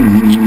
Mm-hmm.